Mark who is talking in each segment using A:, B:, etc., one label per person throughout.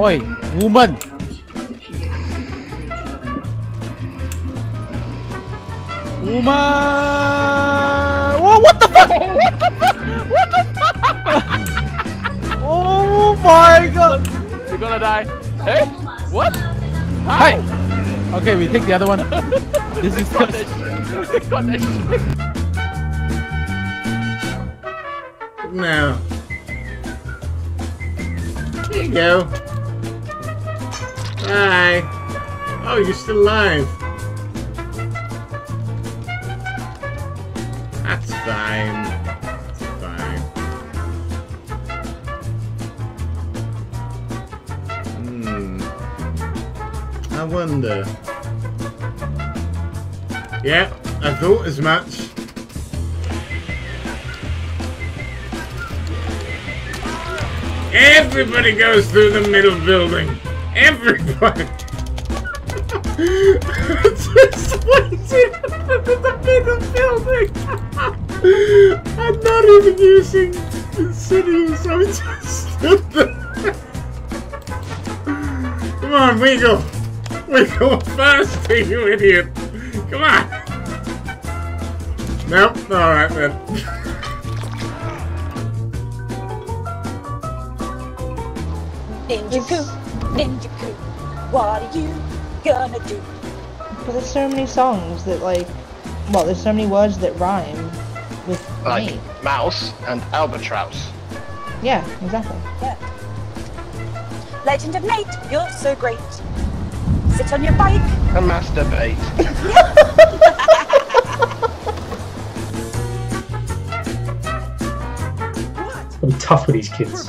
A: Oi, woman! Woman! Whoa, what the fuck? What the fuck? What the fuck? oh my god!
B: You're gonna die. Hey? What?
A: Hi! Okay, we take the other one. this is
B: Got that shit. Got.
C: No. Here you go. Hi. Oh, you're still alive. That's fine. That's fine. Hmm. I wonder. Yeah, I thought as much. Everybody goes through the middle building. Everybody. Just waiting for the middle building. I'm not even using Insidious. I'm just stood there. Come on, wiggle. Wiggle faster, you idiot. Come on. Nope. All right then.
D: Ninja Coo, Ninja Coo, what are you gonna do?
E: But there's so many songs that like, well, there's so many words that rhyme with
F: Like
E: name.
F: mouse and albatross.
E: Yeah, exactly. Yeah.
D: Legend of Nate, you're so great. Sit on your bike.
F: And masturbate.
G: Gotta be tough with these kids.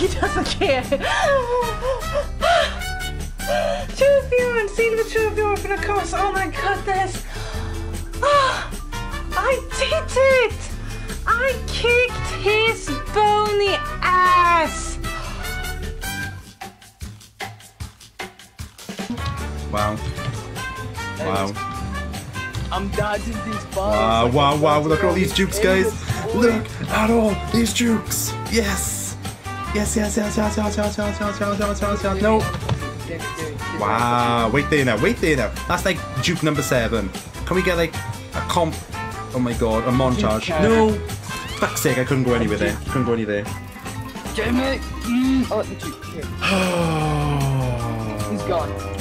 D: He doesn't care. two of you and seeing the two of you up in a course. Oh my goodness. Ah, I did it! I kicked his bony ass!
H: Wow. Wow.
B: I'm dodging these balls.
H: Wow,
B: like
H: wow, wow. Look at all
B: all
H: these jukes, guys. Look at all these jukes. Yes. Yes, yes, yes, yes, yes, yes, yes, yes, yes, yes, yes, yes. No. Wow. Wait there now. Wait there now. That's like juke number seven. Can we get like a comp? Oh my god, a montage. No. Fuck's sake, I couldn't go anywhere there. Couldn't go anywhere.
B: Damn it. Mm. Oh, the. Here. He's gone.